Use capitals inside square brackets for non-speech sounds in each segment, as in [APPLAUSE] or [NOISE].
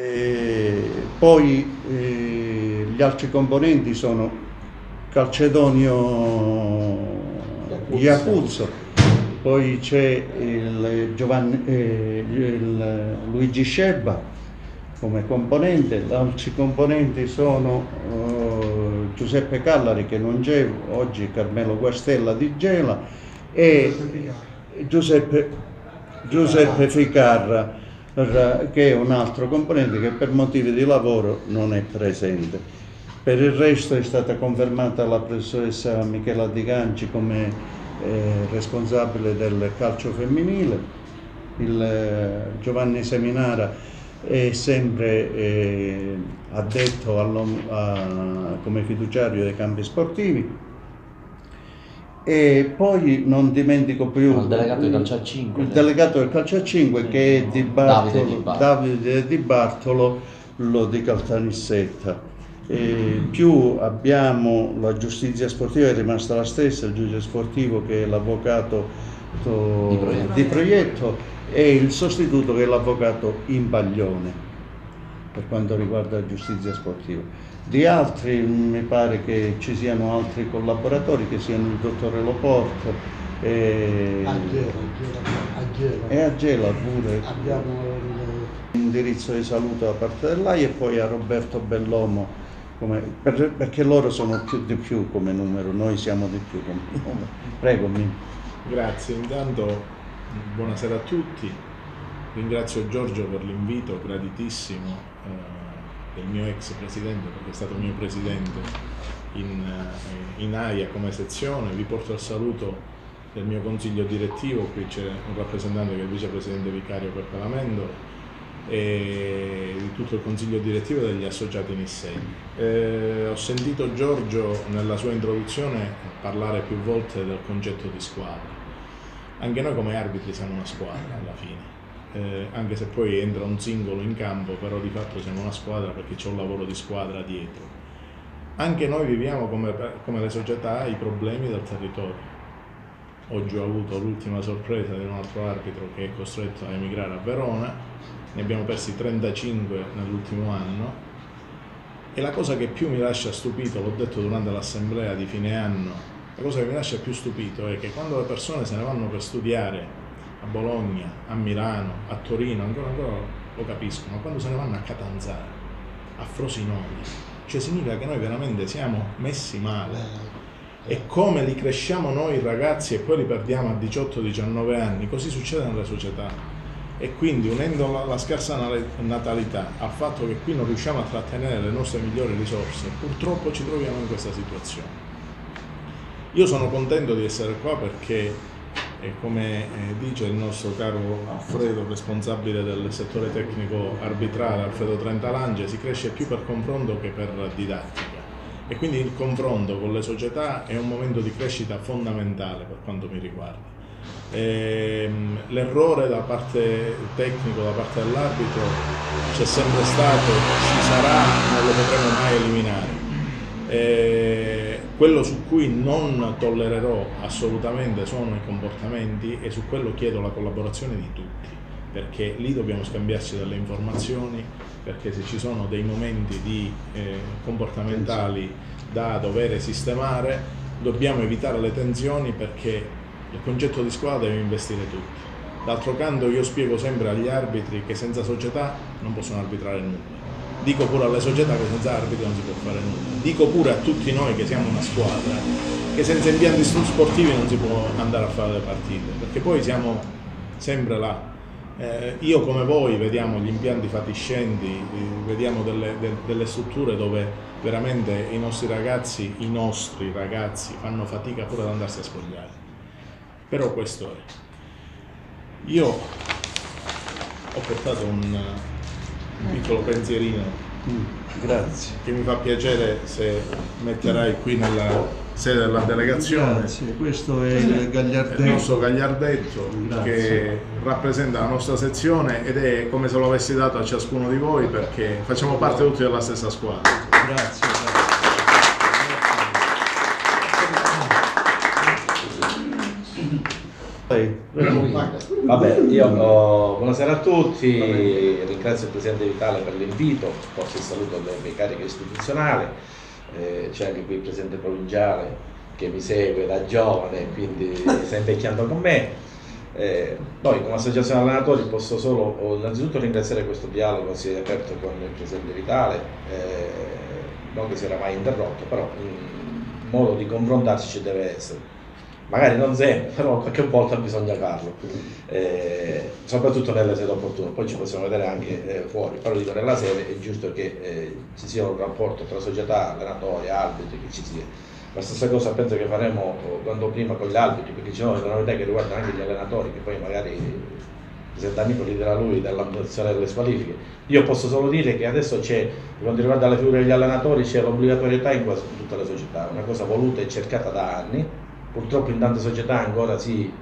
E poi eh, gli altri componenti sono Calcedonio Iacuzzo, poi c'è il, Giovanni, eh, il Luigi Scebba come componente, gli altri componenti sono eh, Giuseppe Callari che non c'è, oggi Carmelo Guastella di Gela e Giuseppe, Giuseppe Ficarra che è un altro componente che per motivi di lavoro non è presente. Per il resto è stata confermata la professoressa Michela Di Ganci come eh, responsabile del calcio femminile, il eh, Giovanni Seminara è sempre eh, addetto a, come fiduciario dei campi sportivi e poi non dimentico più il delegato del calcio a 5 il delegato del calcio a 5 che è di Bartolo, Davide Di Bartolo, Davide di Bartolo lo di Caltanissetta e più abbiamo la giustizia sportiva è rimasta la stessa il giudice sportivo che è l'avvocato di proietto. di proietto e il sostituto che è l'avvocato Impaglione per quanto riguarda la giustizia sportiva di altri mi pare che ci siano altri collaboratori, che siano il dottore Loporto e a Gela pure. Abbiamo l'indirizzo di saluto da parte dell'AI e poi a Roberto Bellomo, come, per, perché loro sono più di più come numero, noi siamo di più come numero. Prego, mi. Grazie, intanto buonasera a tutti, ringrazio Giorgio per l'invito graditissimo. Eh, del mio ex presidente, perché è stato mio presidente in, eh, in AIA come sezione, vi porto al saluto del mio consiglio direttivo, qui c'è un rappresentante che è il vicepresidente vicario per Palamendo e di tutto il consiglio direttivo degli associati Nissei. Eh, ho sentito Giorgio nella sua introduzione parlare più volte del concetto di squadra. Anche noi come arbitri siamo una squadra alla fine eh, anche se poi entra un singolo in campo, però di fatto siamo una squadra perché c'è un lavoro di squadra dietro. Anche noi viviamo come, come le società i problemi del territorio. Oggi ho avuto l'ultima sorpresa di un altro arbitro che è costretto a emigrare a Verona, ne abbiamo persi 35 nell'ultimo anno e la cosa che più mi lascia stupito, l'ho detto durante l'assemblea di fine anno, la cosa che mi lascia più stupito è che quando le persone se ne vanno per studiare a Bologna, a Milano, a Torino, ancora ancora lo capisco, ma quando se ne vanno a Catanzaro, a Frosinone, cioè significa che noi veramente siamo messi male. E come li cresciamo noi ragazzi e poi li perdiamo a 18-19 anni, così succede nelle società. E quindi unendo la, la scarsa natalità al fatto che qui non riusciamo a trattenere le nostre migliori risorse, purtroppo ci troviamo in questa situazione. Io sono contento di essere qua perché e come eh, dice il nostro caro Alfredo, responsabile del settore tecnico arbitrale, Alfredo Trentalange, si cresce più per confronto che per didattica e quindi il confronto con le società è un momento di crescita fondamentale per quanto mi riguarda. Ehm, l'errore da parte tecnico, da parte dell'arbitro c'è sempre stato, ci sarà, non lo potremo mai eliminare. E quello su cui non tollererò assolutamente sono i comportamenti e su quello chiedo la collaborazione di tutti, perché lì dobbiamo scambiarci delle informazioni, perché se ci sono dei momenti di, eh, comportamentali da dover sistemare, dobbiamo evitare le tensioni perché il concetto di squadra deve investire tutti. D'altro canto io spiego sempre agli arbitri che senza società non possono arbitrare nulla dico pure alle società che senza arbitri non si può fare nulla, dico pure a tutti noi che siamo una squadra che senza impianti sportivi non si può andare a fare le partite, perché poi siamo sempre là. Eh, io come voi vediamo gli impianti fatiscenti, eh, vediamo delle, de, delle strutture dove veramente i nostri ragazzi, i nostri ragazzi fanno fatica pure ad andarsi a spogliare. Però questo è. Io ho portato un, un piccolo pensierino. Mm, grazie. Che mi fa piacere se metterai qui nella sede della delegazione. Grazie, questo è il Gagliardetto. Il nostro Gagliardetto Grazie. che rappresenta la nostra sezione ed è come se lo avessi dato a ciascuno di voi perché facciamo parte tutti della stessa squadra. Grazie. Vabbè, io oh, buonasera a tutti, ringrazio il Presidente Vitale per l'invito, porto il saluto alle mie cariche istituzionali, eh, c'è anche qui il Presidente Provinciale che mi segue da giovane, quindi sta invecchiando con me. Eh, poi come associazione allenatori posso solo innanzitutto ringraziare questo dialogo si è aperto con il Presidente Vitale, eh, non che si era mai interrotto, però un modo di confrontarsi ci deve essere magari non sempre, [LAUGHS] però qualche volta bisogna farlo, eh, soprattutto nelle sede opportune, poi ci possiamo vedere anche eh, fuori, però dico nella sede è giusto che eh, ci sia un rapporto tra società, allenatori, arbitri, che ci sia. La stessa cosa penso che faremo quando prima con gli arbitri, perché ci sono delle novità che riguardano anche gli allenatori, che poi magari Presidente Amico li dirà lui dell'amministrazione delle squalifiche. Io posso solo dire che adesso c'è, per quanto riguarda le figure degli allenatori, c'è l'obbligatorietà in quasi tutte le società, una cosa voluta e cercata da anni, Purtroppo in tante società ancora si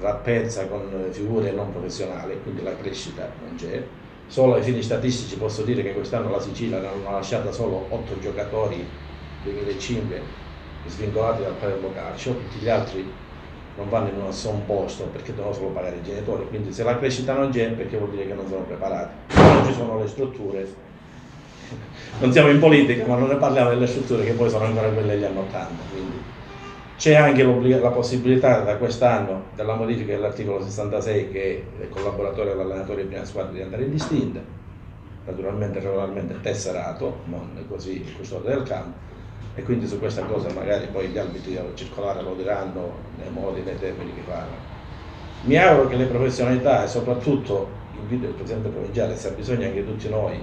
rappezza con figure non professionali, quindi la crescita non c'è. Solo ai fini statistici posso dire che quest'anno la Sicilia ne hanno lasciata solo 8 giocatori 2005 svincolati dal Palermo Calcio, tutti gli altri non vanno in un asson posto perché devono solo pagare i genitori, quindi se la crescita non c'è perché vuol dire che non sono preparati. Non ci sono le strutture, non siamo in politica ma non ne parliamo delle strutture che poi sono ancora quelle degli anni 80. Quindi c'è anche la possibilità da quest'anno della modifica dell'articolo 66 che è collaboratore dell'allenatore di prima squadra di andare indistinta, naturalmente regolarmente tesserato, non così il custode del campo, e quindi su questa cosa magari poi gli arbitri circolare lo diranno nei modi nei termini che fanno. Mi auguro che le professionalità e soprattutto invito il Presidente Provinciale, se ha bisogno anche tutti noi,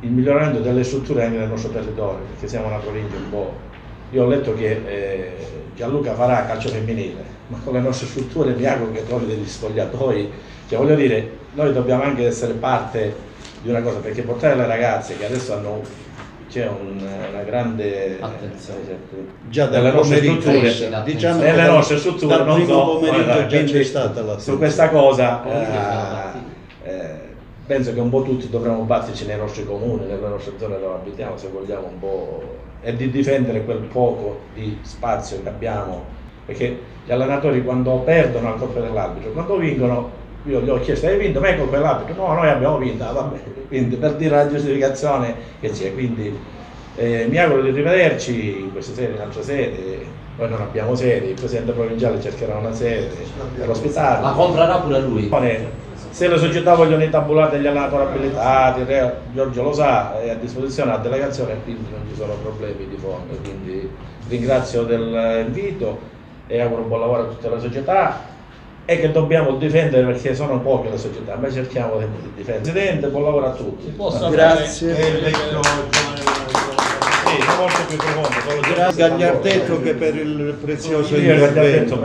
il miglioramento delle strutture anche nel nostro territorio, perché siamo una provincia un po' Io ho letto che eh, Gianluca farà calcio femminile, ma con le nostre strutture mi auguro che trovi degli spogliatoi. Cioè, voglio dire, noi dobbiamo anche essere parte di una cosa, perché portare le ragazze che adesso hanno c'è un, una grande attenzione. già dalle nostre strutture diciamo nelle nostre strutture non so pomeriggio già c'è stata la su questa cosa eh, eh, penso che un po' tutti dovremmo batterci nei nostri comuni nelle nostre zone dove abitiamo se vogliamo un po' e di difendere quel poco di spazio che abbiamo, perché gli allenatori quando perdono al colpo dell'arbitro, quando vincono, io gli ho chiesto, hai vinto? Me con quell'arbitro? No, noi abbiamo vinto, ah, vabbè, [LAUGHS] quindi per dire la giustificazione che c'è, quindi eh, mi auguro di rivederci in queste sedi, in altre sedi, noi non abbiamo sedi, il Presidente Provinciale cercherà una sede per ospitarlo. La comprerà pure lui se le società vogliono i tabulati degli allenatori abilitati, Giorgio lo sa, è a disposizione la delegazione e quindi non ci sono problemi di fondo. Quindi ringrazio dell'invito e auguro buon lavoro a tutte le società e che dobbiamo difendere perché sono poche le società, ma cerchiamo di difendere. Presidente, buon lavoro a tutti. Grazie. Grazie Gagliardetto che per il prezioso intervento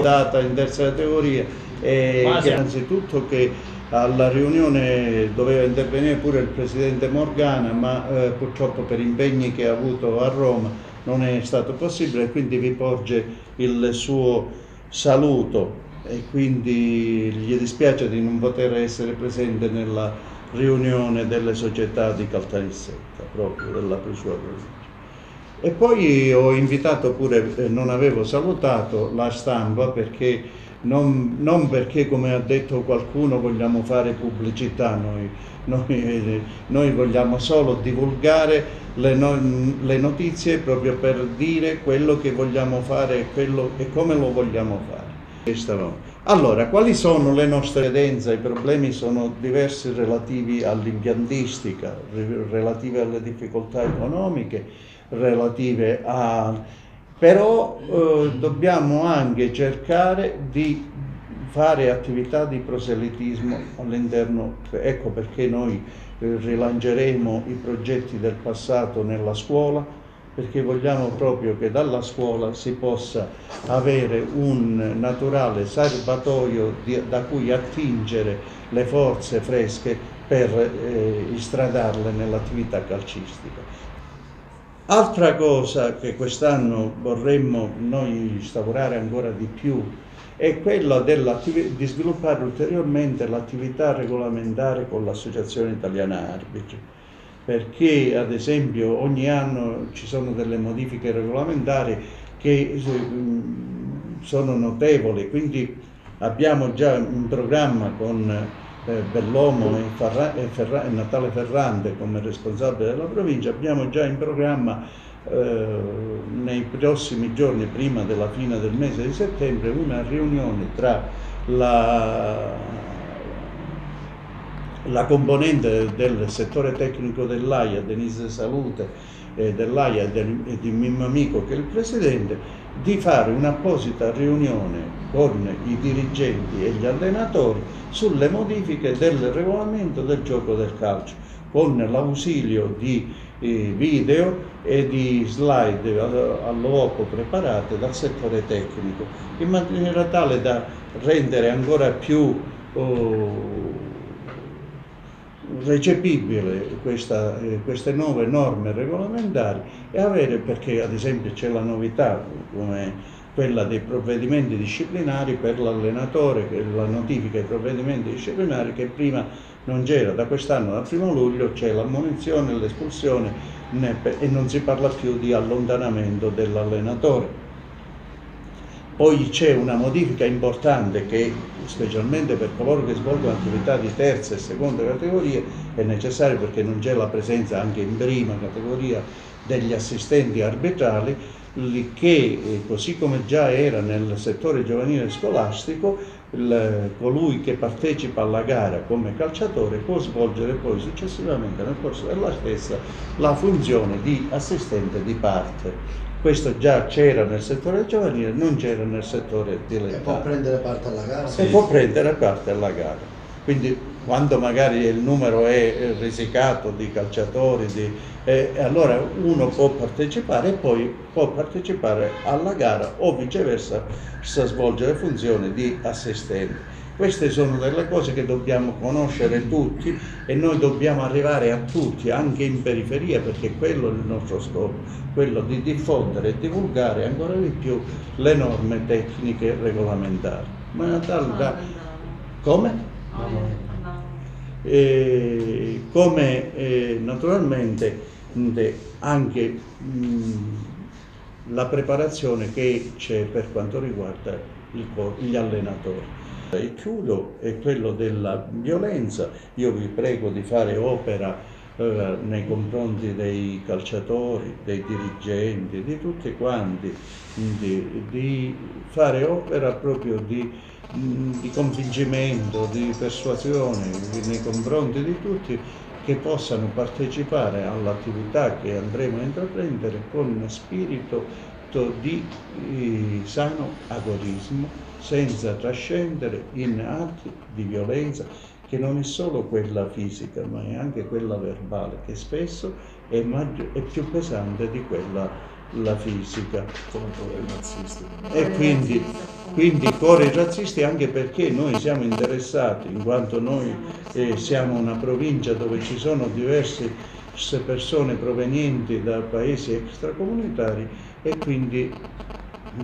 data in terza categoria e innanzitutto che alla riunione doveva intervenire pure il Presidente Morgana ma eh, purtroppo per impegni che ha avuto a Roma non è stato possibile e quindi vi porge il suo saluto e quindi gli dispiace di non poter essere presente nella riunione delle società di Caltanissetta, proprio della sua provincia. E poi ho invitato pure, eh, non avevo salutato la stampa perché non, non, perché come ha detto qualcuno vogliamo fare pubblicità noi, noi, noi vogliamo solo divulgare le, no, le, notizie proprio per dire quello che vogliamo fare quello, e come lo vogliamo fare. Allora, quali sono le nostre credenze? I problemi sono diversi relativi all'impiantistica, relativi alle difficoltà economiche, relative a però eh, dobbiamo anche cercare di fare attività di proselitismo all'interno, ecco perché noi eh, i progetti del passato nella scuola, perché vogliamo proprio che dalla scuola si possa avere un naturale serbatoio di, da cui attingere le forze fresche per eh, istradarle nell'attività calcistica. Altra cosa che quest'anno vorremmo noi instaurare ancora di più è quella di sviluppare ulteriormente l'attività regolamentare con l'Associazione Italiana Arbitri, perché ad esempio ogni anno ci sono delle modifiche regolamentari che mm, sono notevoli, quindi abbiamo già in programma con eh, Bellomo e, Farra, e, Ferra, e, Natale Ferrante come responsabile della provincia, abbiamo già in programma eh, nei prossimi giorni, prima della fine del mese di settembre, una riunione tra la, la componente del settore tecnico dell'AIA, Denise Salute, eh, dell'AIA e di mio amico che è il presidente, di fare un'apposita riunione con i dirigenti e gli allenatori sulle modifiche del regolamento del gioco del calcio, con l'ausilio di eh, video e di slide all'uopo preparate dal settore tecnico, in maniera tale da rendere ancora più oh, recepibile questa, eh, queste nuove norme regolamentari e avere, perché ad esempio c'è la novità come quella dei provvedimenti disciplinari per l'allenatore, la notifica ai provvedimenti disciplinari che prima non c'era, da quest'anno dal primo luglio c'è l'ammonizione, l'espulsione e non si parla più di allontanamento dell'allenatore. Poi c'è una modifica importante che specialmente per coloro che svolgono attività di terza e seconda categoria è necessaria perché non c'è la presenza anche in prima categoria degli assistenti arbitrali che eh, così come già era nel settore giovanile scolastico il, colui che partecipa alla gara come calciatore può svolgere poi successivamente nel corso della stessa la funzione di assistente di parte questo già c'era nel settore giovanile, non c'era nel settore dilettante. E può prendere parte alla gara? Sì. E può prendere parte alla gara. Quindi quando magari il numero è risicato di calciatori, di, eh, allora uno può partecipare e poi può partecipare alla gara o viceversa svolgere funzioni di assistente. Queste sono delle cose che dobbiamo conoscere tutti e noi dobbiamo arrivare a tutti, anche in periferia, perché quello è il nostro scopo, quello di diffondere e divulgare ancora di più le norme tecniche regolamentari. Ma tal da... Come? E come eh, naturalmente anche mh, la preparazione che c'è per quanto riguarda il, gli allenatori. Il chiudo è quello della violenza, io vi prego di fare opera eh, nei confronti dei calciatori, dei dirigenti, di tutti quanti, di, di fare opera proprio di, di convincimento, di persuasione nei confronti di tutti che possano partecipare all'attività che andremo a intraprendere con spirito di sano agorismo senza trascendere in atti di violenza che non è solo quella fisica ma è anche quella verbale che spesso è, è più pesante di quella la fisica. Contro i razzisti. E quindi, quindi cori razzisti anche perché noi siamo interessati, in quanto noi eh, siamo una provincia dove ci sono diverse persone provenienti da paesi extracomunitari e quindi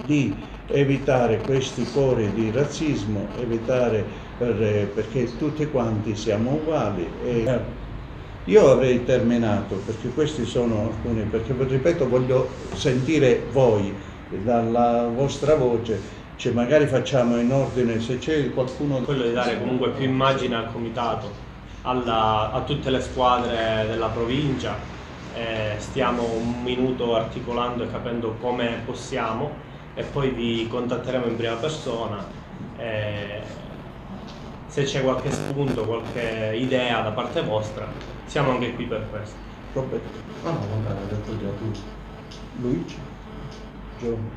di evitare questi cori di razzismo, evitare per, perché tutti quanti siamo uguali. E io avrei terminato perché questi sono alcuni, perché ripeto voglio sentire voi dalla vostra voce cioè magari facciamo in ordine se c'è qualcuno quello di dare comunque più immagine al comitato alla, a tutte le squadre della provincia eh, stiamo un minuto articolando e capendo come possiamo e poi vi contatteremo in prima persona. Eh, se c'è qualche spunto, qualche idea da parte vostra, siamo anche qui per questo. Roberto. Ah no, vabbè, l'ho detto già tu. Luigi? Giorgio.